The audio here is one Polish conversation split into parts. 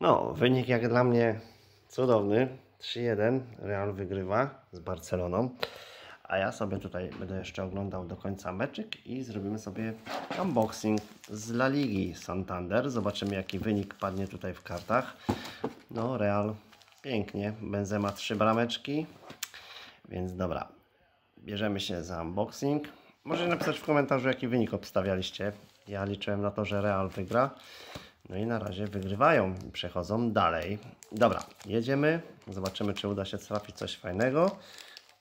No, wynik jak dla mnie cudowny. 3-1. Real wygrywa z Barceloną. A ja sobie tutaj będę jeszcze oglądał do końca meczyk i zrobimy sobie unboxing z La Ligi Santander. Zobaczymy jaki wynik padnie tutaj w kartach. No, Real pięknie. Benzema 3 brameczki. Więc dobra, bierzemy się za unboxing. Możecie napisać w komentarzu jaki wynik obstawialiście. Ja liczyłem na to, że Real wygra. No i na razie wygrywają przechodzą dalej. Dobra, jedziemy. Zobaczymy, czy uda się trafić coś fajnego.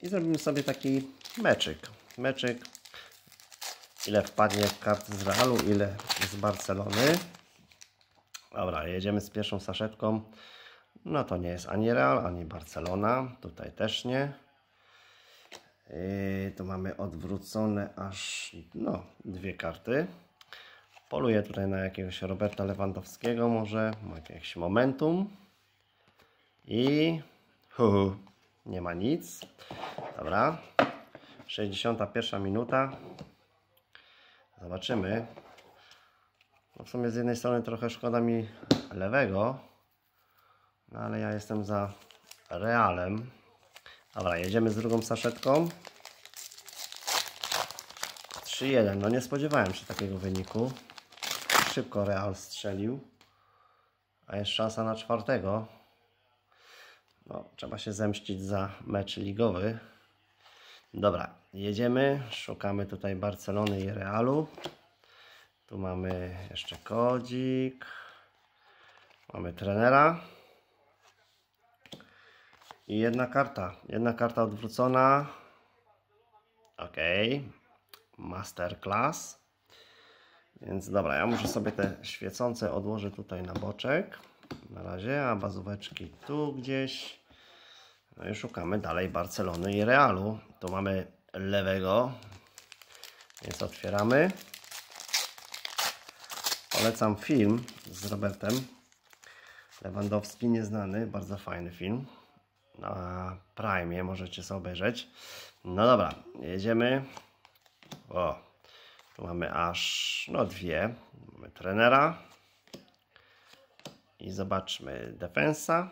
I zrobimy sobie taki meczyk. Meczyk. Ile wpadnie kart z Realu, ile z Barcelony. Dobra, jedziemy z pierwszą saszetką. No to nie jest ani Real, ani Barcelona. Tutaj też nie. Yy, tu mamy odwrócone aż no, dwie karty. Poluję tutaj na jakiegoś Roberta Lewandowskiego, może jakieś momentum. I hu, nie ma nic. Dobra. 61 minuta. Zobaczymy. No w sumie z jednej strony trochę szkoda mi lewego, no ale ja jestem za Realem. Dobra, jedziemy z drugą saszetką. 3-1. No nie spodziewałem się takiego wyniku. Szybko Real strzelił. A jest szansa na czwartego. No, trzeba się zemścić za mecz ligowy. Dobra, jedziemy. Szukamy tutaj Barcelony i Realu. Tu mamy jeszcze kodzik. Mamy trenera. I jedna karta. Jedna karta odwrócona. Ok. Masterclass. Więc dobra, ja muszę sobie te świecące odłożę tutaj na boczek. Na razie, a bazóweczki tu gdzieś. No i szukamy dalej Barcelony i Realu. Tu mamy lewego. Więc otwieramy. Polecam film z Robertem. Lewandowski nieznany, bardzo fajny film. Na Prime możecie sobie obejrzeć. No dobra, jedziemy. O, tu mamy aż no dwie. Mamy trenera. I zobaczmy defensa.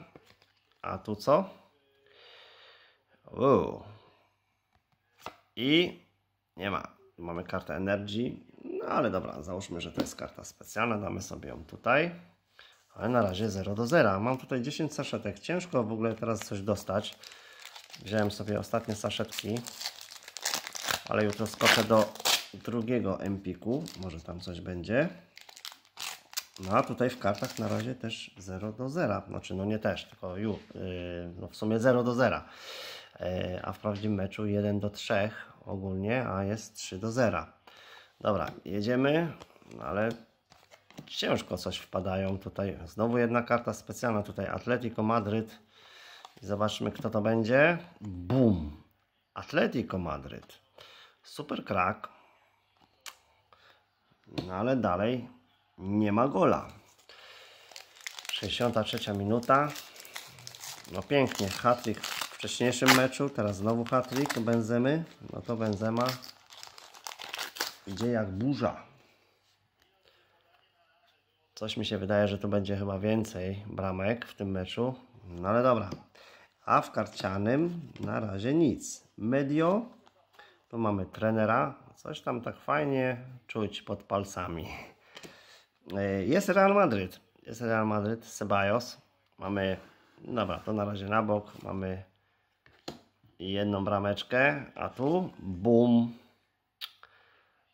A tu co? Uu. I nie ma. Mamy kartę Energy. No ale dobra, załóżmy, że to jest karta specjalna. Damy sobie ją tutaj. Ale na razie 0 do 0. Mam tutaj 10 saszetek. Ciężko w ogóle teraz coś dostać. Wziąłem sobie ostatnie saszetki. Ale jutro skoczę do drugiego Empiku. Może tam coś będzie. No a tutaj w kartach na razie też 0 do 0. Znaczy no nie też, tylko ju, yy, no w sumie 0 do 0. Yy, a w prawdziwym meczu 1 do 3 ogólnie, a jest 3 do 0. Dobra, jedziemy, ale ciężko coś wpadają tutaj. Znowu jedna karta specjalna tutaj Atletico Madryt. I zobaczmy kto to będzie. Boom! Atletico Madryt. Super krak. No ale dalej nie ma gola. 63 minuta. No pięknie, hatryk w wcześniejszym meczu, teraz znowu hatryk Benzemy. No to Benzema idzie jak burza. Coś mi się wydaje, że tu będzie chyba więcej bramek w tym meczu. No ale dobra. A w karcianym na razie nic. Medio. Tu mamy trenera. Coś tam tak fajnie czuć pod palcami. Jest Real Madryt. Jest Real Madryt, Ceballos. Mamy, dobra, to na razie na bok. Mamy jedną brameczkę, a tu bum,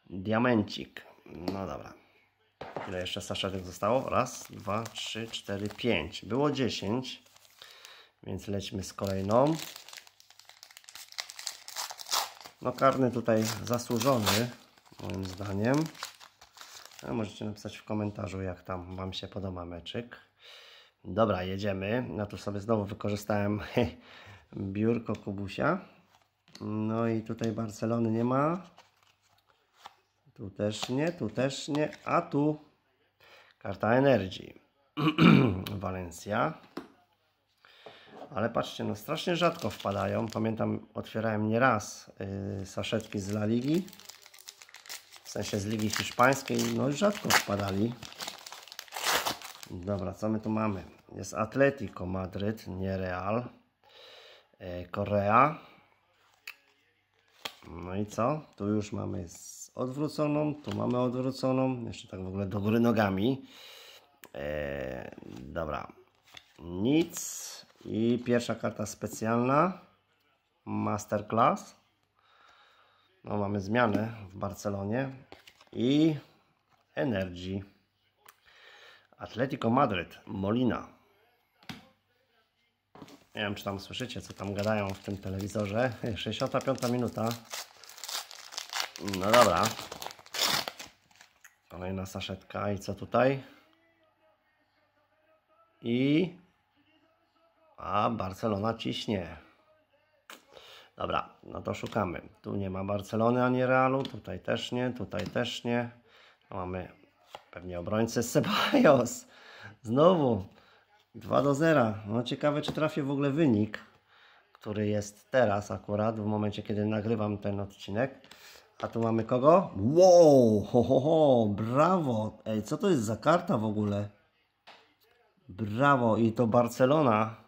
diamencik. No dobra. Ile jeszcze saszetek zostało? Raz, dwa, trzy, cztery, pięć. Było dziesięć, więc lećmy z kolejną. No karny tutaj zasłużony, moim zdaniem. A możecie napisać w komentarzu, jak tam Wam się podoba meczyk. Dobra, jedziemy. No tu sobie znowu wykorzystałem biurko Kubusia. No i tutaj Barcelony nie ma. Tu też nie, tu też nie. A tu karta Energy. Walencja. Ale patrzcie, no strasznie rzadko wpadają. Pamiętam, otwierałem nieraz yy, saszetki z La Ligi w sensie z Ligi Hiszpańskiej, no rzadko wpadali. Dobra, co my tu mamy? jest Atletico Madryt, nie Real. E, Korea. No i co? Tu już mamy z odwróconą, tu mamy odwróconą. Jeszcze tak w ogóle do góry nogami. E, dobra. Nic. I pierwsza karta specjalna. Masterclass. No mamy zmianę w Barcelonie. I Energy. Atletico Madryt, Molina. Nie wiem, czy tam słyszycie, co tam gadają w tym telewizorze. 65 minuta. No dobra. Kolejna saszetka. I co tutaj? I... A, Barcelona ciśnie. Dobra, no to szukamy. Tu nie ma Barcelony ani Realu, tutaj też nie, tutaj też nie. No mamy pewnie obrońcę Ceballos. Znowu 2 do 0. No ciekawe, czy trafię w ogóle wynik, który jest teraz akurat, w momencie, kiedy nagrywam ten odcinek. A tu mamy kogo? Wow, ho, ho, ho, brawo. Ej, co to jest za karta w ogóle? Brawo, i to Barcelona.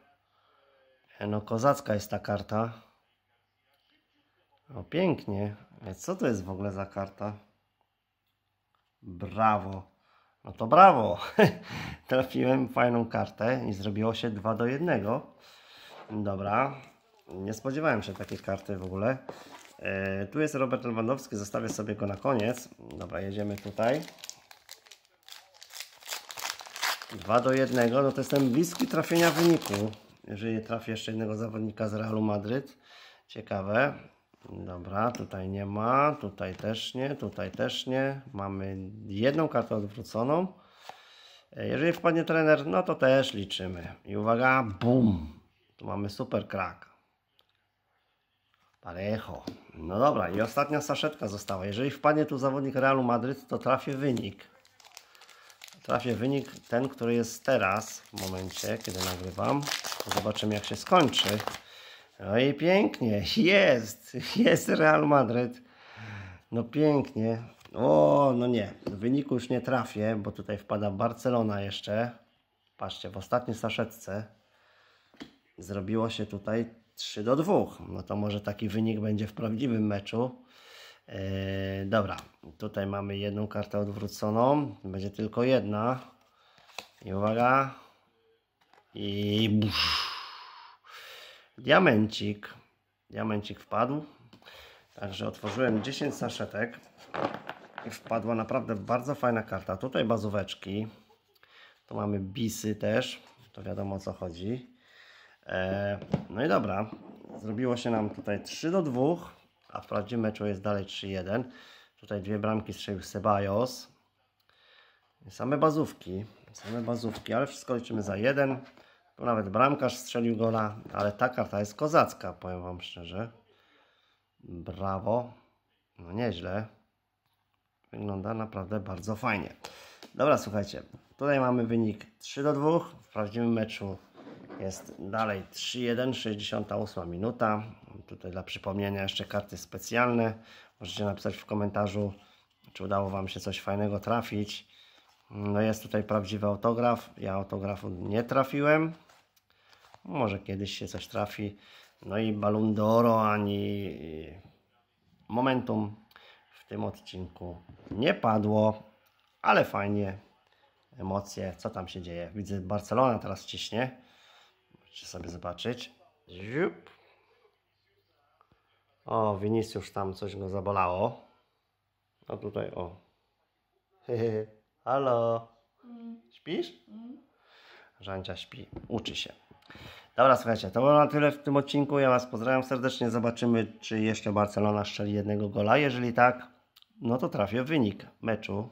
E, No, kozacka jest ta karta. O, pięknie. Ej, Co to jest w ogóle za karta? Brawo. No to brawo. Trafiłem fajną kartę i zrobiło się 2 do 1. Dobra. Nie spodziewałem się takiej karty w ogóle. E, tu jest Robert Lewandowski, zostawię sobie go na koniec. Dobra, jedziemy tutaj. 2 do 1, no to jestem bliski trafienia wyniku. Jeżeli trafię jeszcze jednego zawodnika z Realu Madryt. Ciekawe. Dobra, tutaj nie ma, tutaj też nie, tutaj też nie. Mamy jedną kartę odwróconą. E, Jeżeli wpadnie trener, no to też liczymy. I uwaga, bum! Tu mamy super krak. Parejo. No dobra, i ostatnia saszetka została. Jeżeli wpadnie tu zawodnik Realu Madryt, to trafię wynik. Trafię wynik ten, który jest teraz, w momencie, kiedy nagrywam. Zobaczymy, jak się skończy. No i pięknie, jest, jest Real Madryt. No pięknie. O, no nie, w wyniku już nie trafię, bo tutaj wpada Barcelona jeszcze. Patrzcie, w ostatniej saszetce zrobiło się tutaj 3 do 2. No to może taki wynik będzie w prawdziwym meczu. Eee, dobra, tutaj mamy jedną kartę odwróconą. Będzie tylko jedna. I uwaga. I busz. Diamencik. Diamencik wpadł. Także otworzyłem 10 saszetek. I wpadła naprawdę bardzo fajna karta. Tutaj bazóweczki. Tu mamy bisy też. To wiadomo o co chodzi. E, no i dobra. Zrobiło się nam tutaj 3 do 2. A w prawdziwym meczu jest dalej 3-1. Tutaj dwie bramki strzelił Ceballos. Same bazówki. Same bazówki, ale wszystko liczymy za jeden. Tu nawet bramkarz strzelił gola, ale ta karta jest kozacka, powiem Wam szczerze. Brawo. No nieźle. Wygląda naprawdę bardzo fajnie. Dobra, słuchajcie. Tutaj mamy wynik 3 do 2. W prawdziwym meczu jest dalej 3-1, 68 minuta. Tutaj dla przypomnienia jeszcze karty specjalne. Możecie napisać w komentarzu, czy udało Wam się coś fajnego trafić. No jest tutaj prawdziwy autograf. Ja autografu nie trafiłem. Może kiedyś się coś trafi. No i Ballon d'Oro ani Momentum w tym odcinku nie padło, ale fajnie. Emocje, co tam się dzieje. Widzę, Barcelona teraz ciśnie. Możecie sobie zobaczyć. Ziup. O, Vinicius tam coś go zabolało. A tutaj o. Halo. Śpisz? Żancia śpi. Uczy się. Dobra, słuchajcie, to było na tyle w tym odcinku. Ja Was pozdrawiam serdecznie. Zobaczymy, czy jeszcze Barcelona strzeli jednego gola. Jeżeli tak, no to trafię w wynik meczu.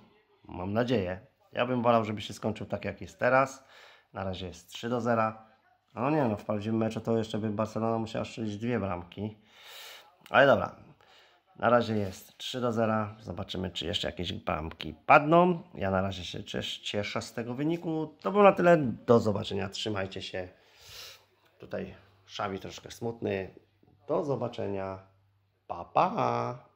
Mam nadzieję. Ja bym wolał, żeby się skończył tak, jak jest teraz. Na razie jest 3 do 0. No nie, no w prawdziwym meczu to jeszcze by Barcelona musiała strzelić dwie bramki. Ale dobra. Na razie jest 3 do 0. Zobaczymy, czy jeszcze jakieś bramki padną. Ja na razie się cies- cieszę z tego wyniku. To było na tyle. Do zobaczenia. Trzymajcie się. Tutaj Szawi troszkę smutny. Do zobaczenia. Pa, pa.